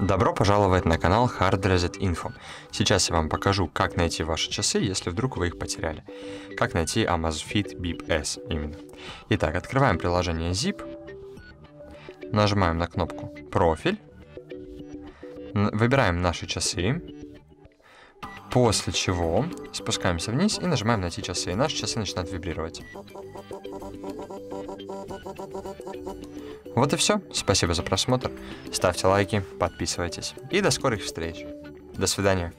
Добро пожаловать на канал Hard Reset Info. Сейчас я вам покажу, как найти ваши часы, если вдруг вы их потеряли. Как найти Amazfit Bip S именно. Итак, открываем приложение Zip, нажимаем на кнопку «Профиль», выбираем наши часы, после чего спускаемся вниз и нажимаем «Найти часы», и наши часы начинают вибрировать. Вот и все. Спасибо за просмотр. Ставьте лайки, подписывайтесь. И до скорых встреч. До свидания.